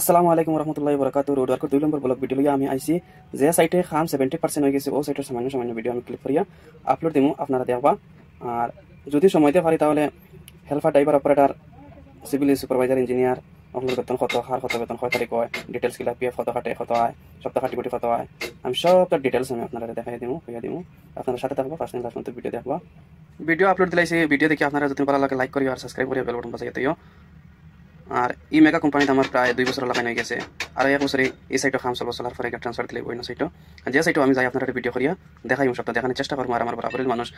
আসসালামু আলাইকুম রহমতুল্লাহ বরকাত রোড ওয়ার্কের দুই নম্বর ব্লগ ভিডিও আমি আইসি যে সাইটে খাম সেভেন্টি পার্সেন্ট হয়ে গেছে, ও সাইটের সামান্য সামান্য ভিডিও আমি ক্লিক করিয়া আপলোড দিমু, আপনারা দেখবা। আর যদি সময় দিয়ে পারি তাহলে helper driver operator civil supervisor engineer আপনার বেতন কত, হার কত বেতন, কয় তারিখ হয় ডিটেলস কিলা পিএফ কত কাটে কত হয় সপ্তাহ কাটি কুটি কত হয় আমি সব তার ডিটেলস আমি আপনারা দেখাই দিমু হইয়া দিমু। আপনার সাথে থাকব ফার্স্ট লাস্ট ভিডিও দেখবা। ভিডিও আপলোড দিলাইছে ভিডিও দেখি আপনারা যদি ভালো লাগে লাইক করিও আর সাবস্ক্রাইব করিও বেল বাটন বাজাই দিও। আর ই মেগা কোম্পানিতে আমার প্রায় দুই বছর লাগাই হয়ে গেছে। আর এক বছরে এই সাইটও খাম চলবো চলার পরে ট্রান্সফার দিলে অন্য সাইটও যে সাইটও আমি যাই আপনারা ভিডিও করিয়া দেখাই সপ্তাহ দেখানোর চেষ্টা করব আর আমার বরাবরের মানুষ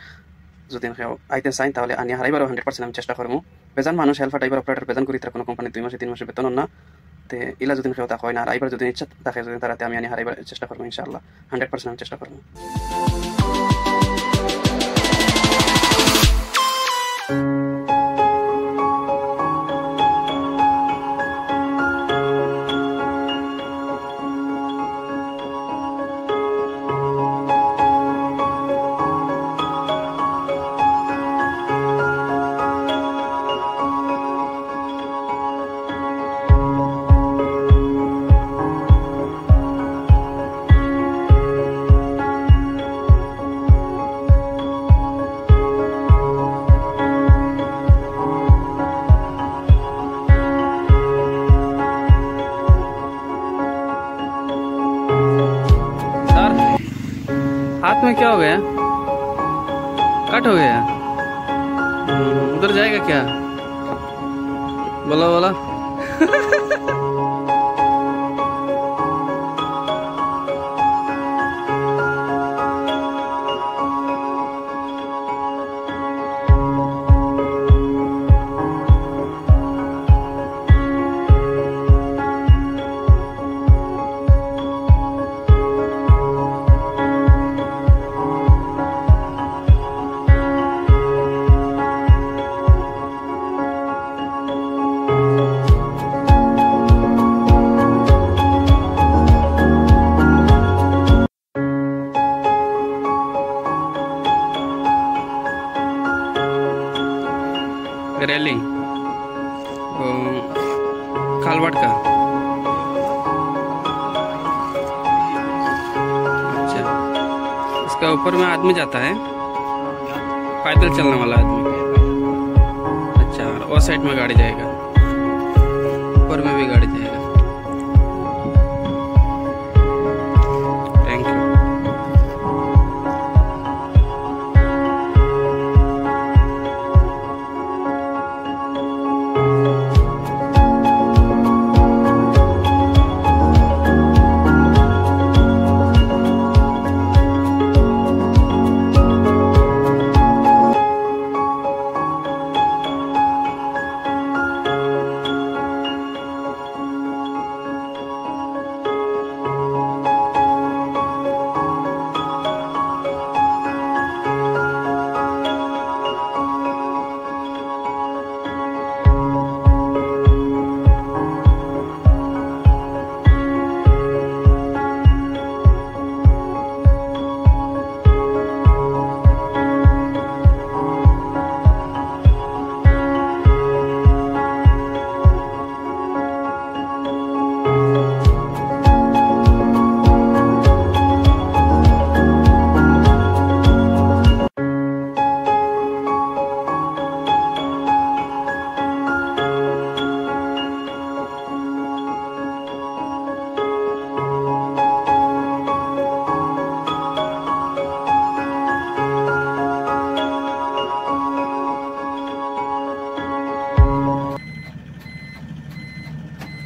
যদি আইতে চাই, তাহলে আনি হারাইবারও হান্ড্রেড পার্সেন্ট আমি চেষ্টা করব বেজান মানুষ হেল্পার ড্রাইভার অপারেটর বেজান করি তার কোনো কোম্পানি দুই মাসে, তিন মাসে বেতন না তে ইলা যদি হয় না আর আইবার যদি ইচ্ছা থাকে, যদি তারাতে আমি আনি হারাইবার চেষ্টা করব ইনশাআল্লাহ। হান্ড্রেড পার্সেন্ট আমি চেষ্টা করব हाथ में क्या हो गया? कट हो गया। उधर जाएगा क्या? बोला बोला। रैली। खालवाट का अच्छा। इसका ऊपर में आदमी जाता है। पैदल चलने वाला आदमी। अच्छा और साइड में गाड़ी जाएगा। ऊपर में भी गाड़ी जाएगा।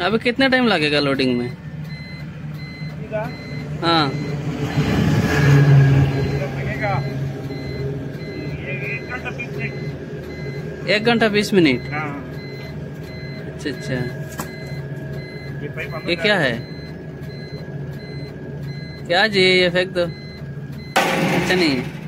अभी कितने टाइम लगेगा लोडिंग में? हाँ। एक घंटा बीस मिनट? अच्छा अच्छा। ये क्या है? क्या जी, ये फेंक दो। अच्छा नहीं